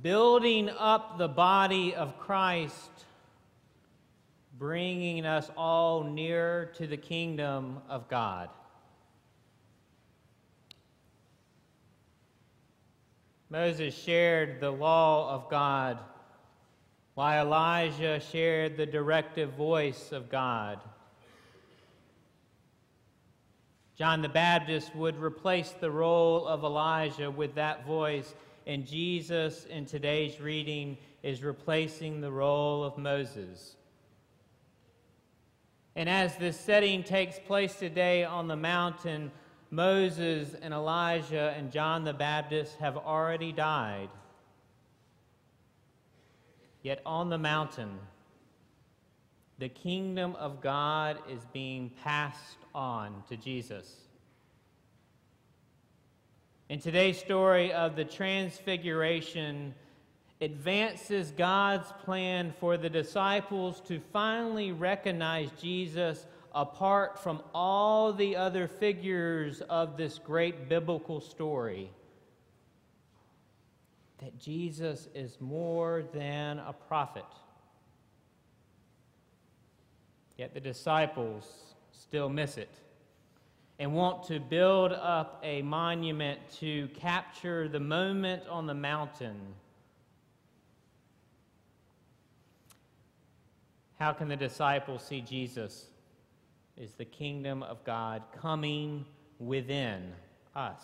building up the body of Christ, bringing us all nearer to the kingdom of God. Moses shared the law of God, while Elijah shared the directive voice of God. John the Baptist would replace the role of Elijah with that voice, and Jesus, in today's reading, is replacing the role of Moses. And as this setting takes place today on the mountain, Moses and Elijah and John the Baptist have already died. Yet on the mountain, the kingdom of God is being passed on to Jesus. In today's story of the Transfiguration, advances God's plan for the disciples to finally recognize Jesus apart from all the other figures of this great biblical story that Jesus is more than a prophet. Yet the disciples still miss it and want to build up a monument to capture the moment on the mountain. How can the disciples see Jesus? is the kingdom of God coming within us.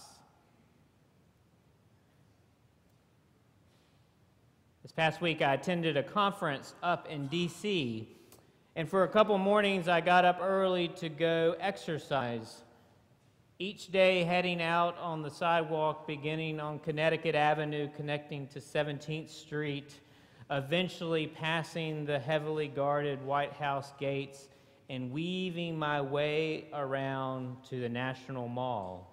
This past week, I attended a conference up in D.C., and for a couple mornings, I got up early to go exercise. Each day, heading out on the sidewalk, beginning on Connecticut Avenue, connecting to 17th Street, eventually passing the heavily guarded White House gates and weaving my way around to the National Mall.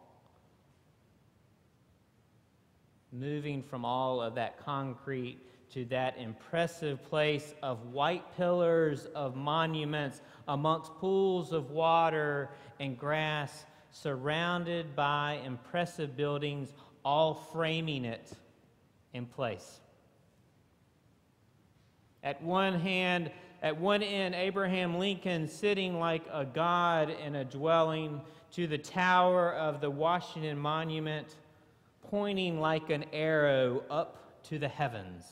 Moving from all of that concrete to that impressive place of white pillars of monuments amongst pools of water and grass, surrounded by impressive buildings, all framing it in place. At one hand, at one end, Abraham Lincoln sitting like a god in a dwelling to the tower of the Washington Monument, pointing like an arrow up to the heavens.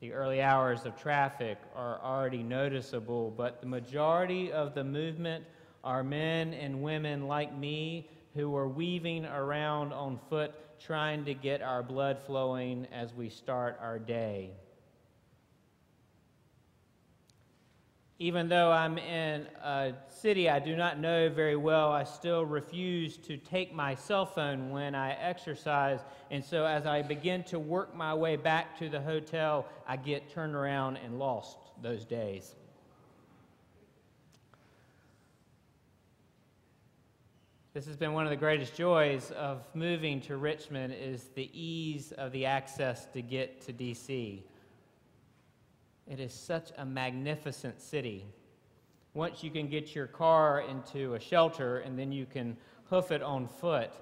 The early hours of traffic are already noticeable, but the majority of the movement are men and women like me who are weaving around on foot trying to get our blood flowing as we start our day. Even though I'm in a city I do not know very well, I still refuse to take my cell phone when I exercise. And so as I begin to work my way back to the hotel, I get turned around and lost those days. This has been one of the greatest joys of moving to Richmond is the ease of the access to get to DC. It is such a magnificent city. Once you can get your car into a shelter and then you can hoof it on foot.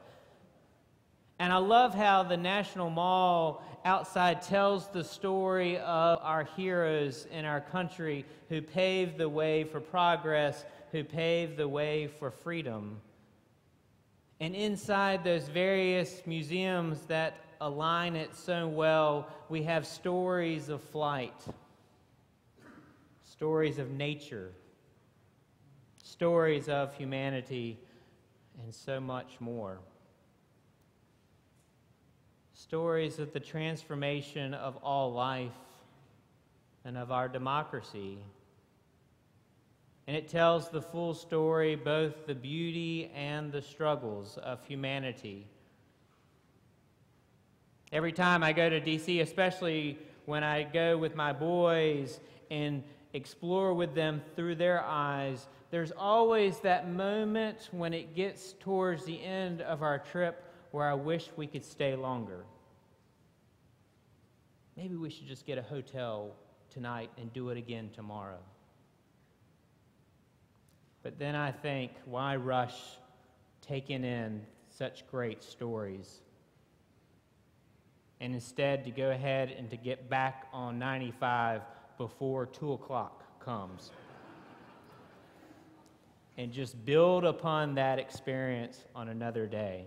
And I love how the National Mall outside tells the story of our heroes in our country who paved the way for progress, who paved the way for freedom. And inside those various museums that align it so well, we have stories of flight, stories of nature, stories of humanity, and so much more. Stories of the transformation of all life and of our democracy and it tells the full story, both the beauty and the struggles of humanity. Every time I go to DC, especially when I go with my boys and explore with them through their eyes, there's always that moment when it gets towards the end of our trip where I wish we could stay longer. Maybe we should just get a hotel tonight and do it again tomorrow. But then I think, why rush taking in such great stories? and instead to go ahead and to get back on 95 before 2 o'clock comes. and just build upon that experience on another day.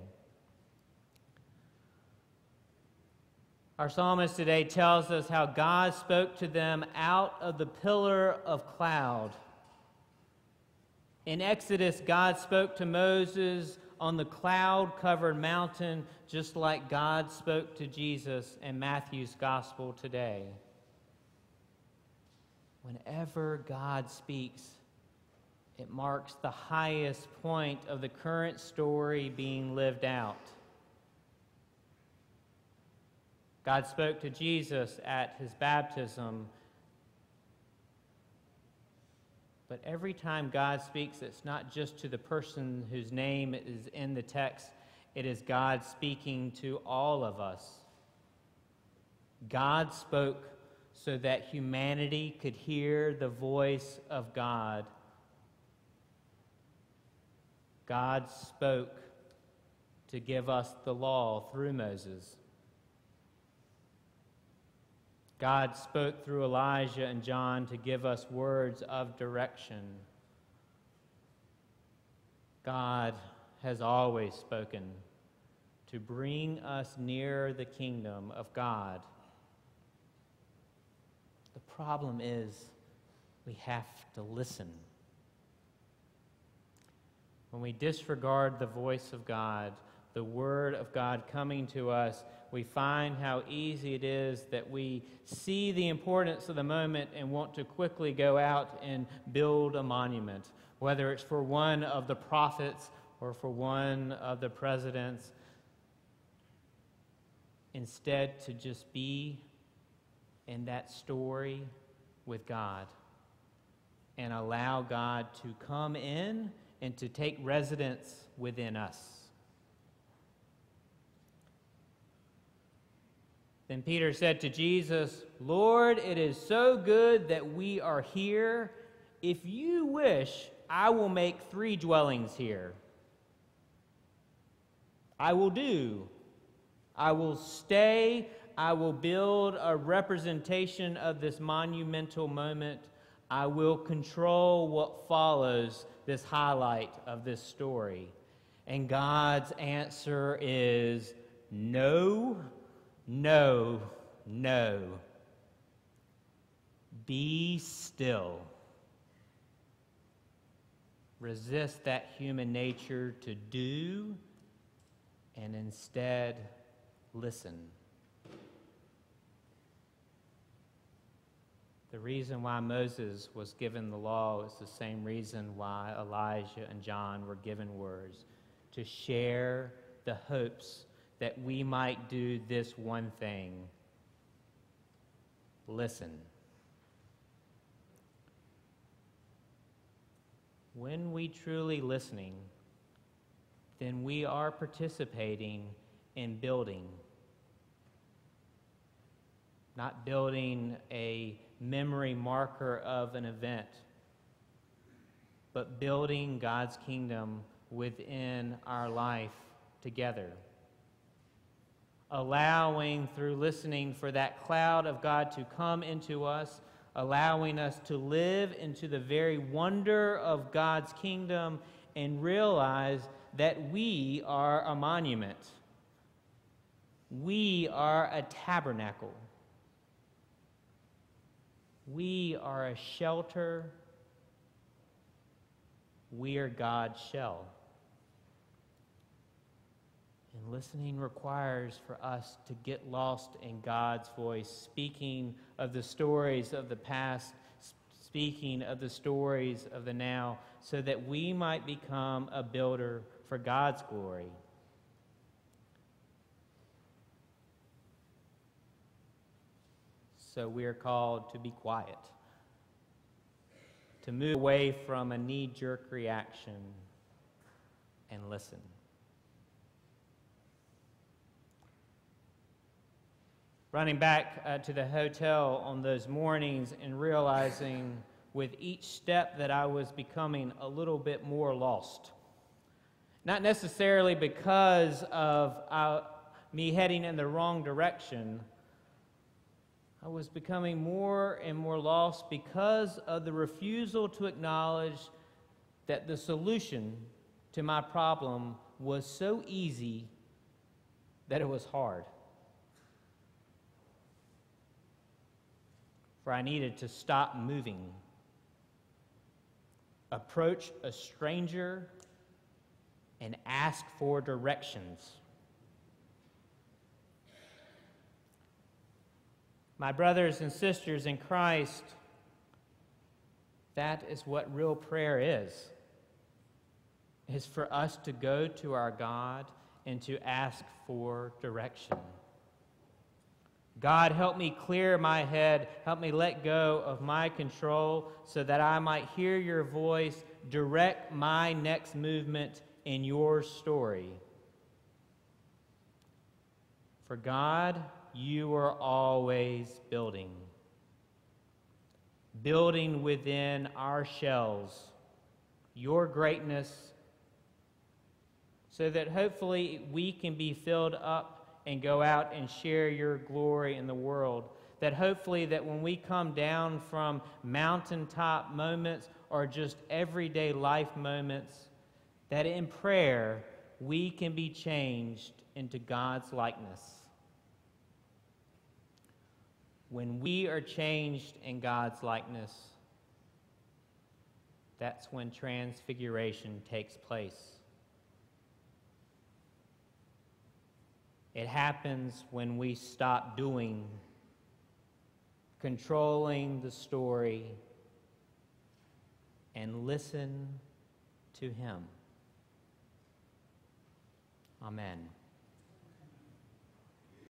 Our psalmist today tells us how God spoke to them out of the pillar of cloud. In Exodus, God spoke to Moses on the cloud covered mountain, just like God spoke to Jesus in Matthew's gospel today. Whenever God speaks, it marks the highest point of the current story being lived out. God spoke to Jesus at his baptism. But every time God speaks, it's not just to the person whose name is in the text, it is God speaking to all of us. God spoke so that humanity could hear the voice of God. God spoke to give us the law through Moses. God spoke through Elijah and John to give us words of direction. God has always spoken to bring us near the kingdom of God. The problem is we have to listen. When we disregard the voice of God, the Word of God coming to us, we find how easy it is that we see the importance of the moment and want to quickly go out and build a monument, whether it's for one of the prophets or for one of the presidents. Instead, to just be in that story with God and allow God to come in and to take residence within us. Then Peter said to Jesus, Lord, it is so good that we are here. If you wish, I will make three dwellings here. I will do. I will stay. I will build a representation of this monumental moment. I will control what follows this highlight of this story. And God's answer is no no, no. Be still. Resist that human nature to do and instead listen. The reason why Moses was given the law is the same reason why Elijah and John were given words to share the hopes that we might do this one thing listen. When we truly listening, then we are participating in building. Not building a memory marker of an event, but building God's kingdom within our life together allowing through listening for that cloud of God to come into us, allowing us to live into the very wonder of God's kingdom and realize that we are a monument. We are a tabernacle. We are a shelter. We are God's shell. And listening requires for us to get lost in God's voice, speaking of the stories of the past, speaking of the stories of the now, so that we might become a builder for God's glory. So we are called to be quiet, to move away from a knee jerk reaction and listen. running back uh, to the hotel on those mornings and realizing with each step that I was becoming a little bit more lost. Not necessarily because of uh, me heading in the wrong direction, I was becoming more and more lost because of the refusal to acknowledge that the solution to my problem was so easy that it was hard. For I needed to stop moving, approach a stranger, and ask for directions. My brothers and sisters in Christ, that is what real prayer is. Is for us to go to our God and to ask for direction. God, help me clear my head. Help me let go of my control so that I might hear your voice, direct my next movement in your story. For God, you are always building. Building within our shells your greatness so that hopefully we can be filled up and go out and share your glory in the world that hopefully that when we come down from mountaintop moments or just everyday life moments that in prayer we can be changed into God's likeness when we are changed in God's likeness, that's when transfiguration takes place. It happens when we stop doing, controlling the story, and listen to Him. Amen.